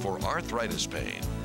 for arthritis pain.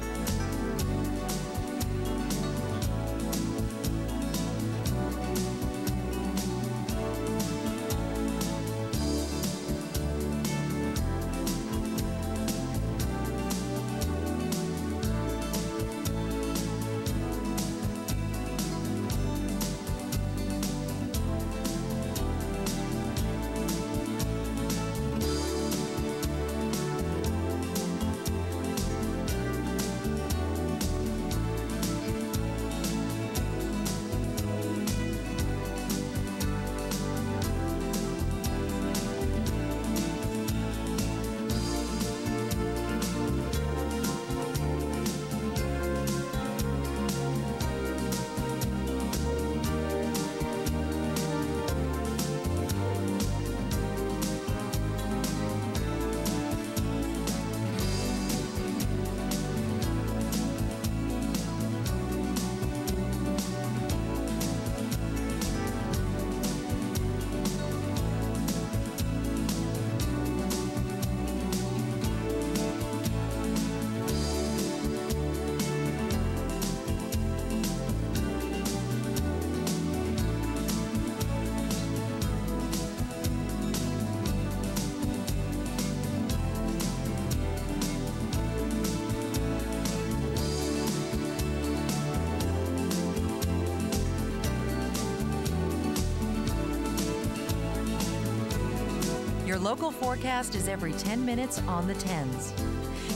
Your local forecast is every 10 minutes on the 10s.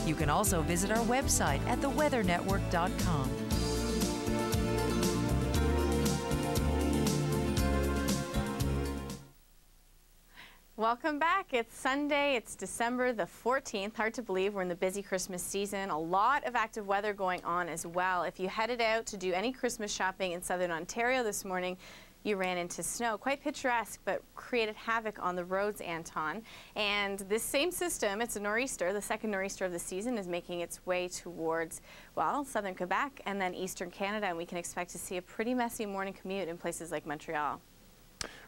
You can also visit our website at theweathernetwork.com. Welcome back. It's Sunday. It's December the 14th. Hard to believe we're in the busy Christmas season. A lot of active weather going on as well. If you headed out to do any Christmas shopping in southern Ontario this morning, you ran into snow. Quite picturesque, but created havoc on the roads, Anton. And this same system, it's a nor'easter, the second nor'easter of the season, is making its way towards, well, southern Quebec and then eastern Canada. And we can expect to see a pretty messy morning commute in places like Montreal.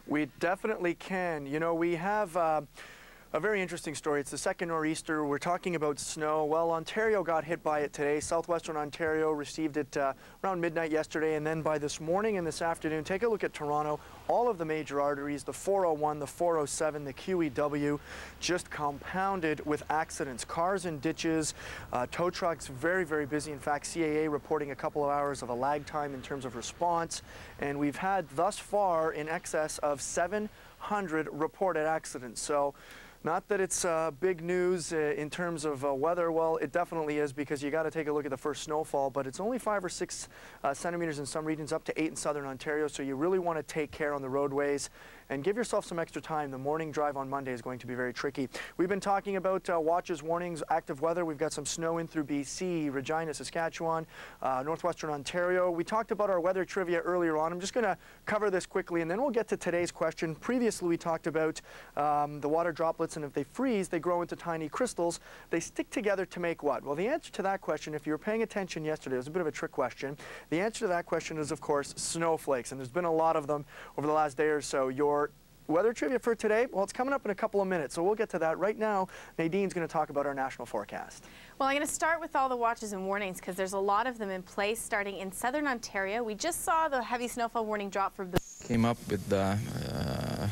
We definitely can. You know, we have uh, a very interesting story. It's the second nor'easter. We're talking about snow. Well, Ontario got hit by it today. Southwestern Ontario received it uh, around midnight yesterday, and then by this morning and this afternoon, take a look at Toronto. All of the major arteries, the 401, the 407, the QEW, just compounded with accidents. Cars in ditches, uh, tow trucks very, very busy. In fact, CAA reporting a couple of hours of a lag time in terms of response, and we've had thus far in excess of 700 reported accidents. So not that it's uh, big news uh, in terms of uh, weather. Well, it definitely is because you got to take a look at the first snowfall, but it's only five or six uh, centimeters in some regions, up to eight in southern Ontario. So you really want to take care on the roadways and give yourself some extra time. The morning drive on Monday is going to be very tricky. We've been talking about uh, watches, warnings, active weather. We've got some snow in through BC, Regina, Saskatchewan, uh, northwestern Ontario. We talked about our weather trivia earlier on. I'm just going to cover this quickly and then we'll get to today's question. Previously, we talked about um, the water droplets and if they freeze, they grow into tiny crystals. They stick together to make what? Well, the answer to that question, if you were paying attention yesterday, it was a bit of a trick question. The answer to that question is, of course, snowflakes, and there's been a lot of them over the last day or so. Your weather trivia for today, well, it's coming up in a couple of minutes, so we'll get to that. Right now, Nadine's going to talk about our national forecast. Well, I'm going to start with all the watches and warnings because there's a lot of them in place starting in southern Ontario. We just saw the heavy snowfall warning drop for the Came up with the uh,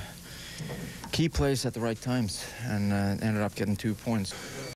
key plays at the right times and uh, ended up getting two points.